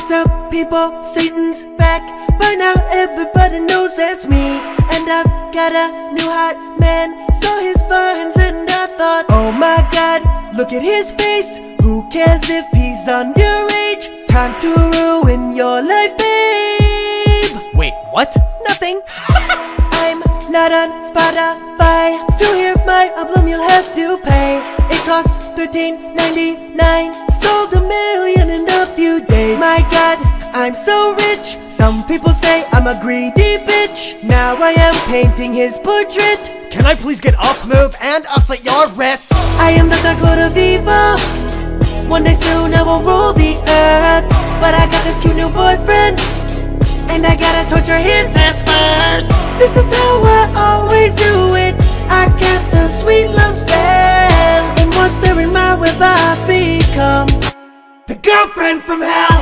What's up, people? Satan's back. By now, everybody knows that's me. And I've got a new hot man. Saw his vines and I thought, oh my god, look at his face. Who cares if he's underage? Time to ruin your life, babe. Wait, what? Nothing. Not on Spotify. To hear my album, you'll have to pay. It costs $13.99. Sold a million in a few days. My god, I'm so rich. Some people say I'm a greedy bitch. Now I am painting his portrait. Can I please get up, move, and I'll slit your wrists? I am the dark lord of evil. One day soon I will rule the earth. But I got this cute new boyfriend. And I gotta torture his ass first. This is how I always do it. I cast a sweet love spell. And once they're in my web, I become the girlfriend from hell.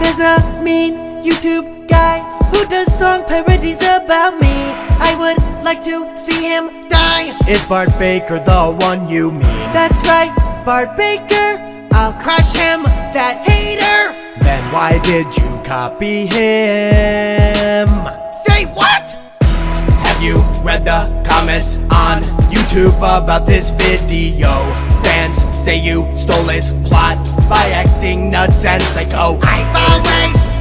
There's a mean YouTube guy who does song parodies about me. I would like to see him die. Is Bart Baker the one you mean? That's right, Bart Baker. I'll crush him, that hater. Then why did you copy him? Say what? Have you read the comments on YouTube about this video? Fans say you stole his plot by acting nuts and psycho. I've always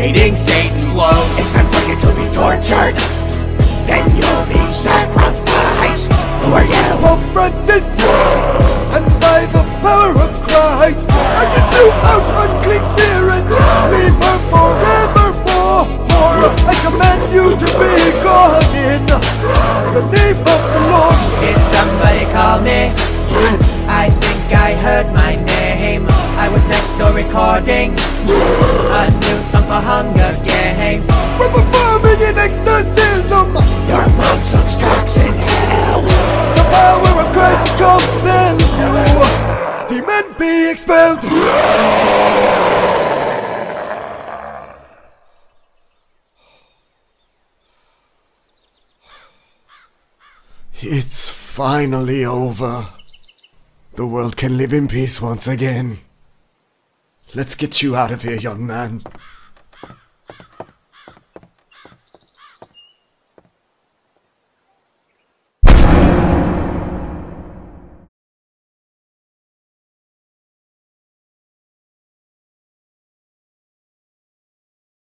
Dating Satan blows. It's time for you to be tortured. Then you'll be sacrificed. Who are you? Pope Francis, and by the power of Christ, I cast you out, unclean spirit. Leave her forevermore. I command you to be gone in the name We're performing an exorcism. Your mom sucks cocks in hell. The power of Christ compels you. Demon be expelled. It's finally over. The world can live in peace once again. Let's get you out of here, young man.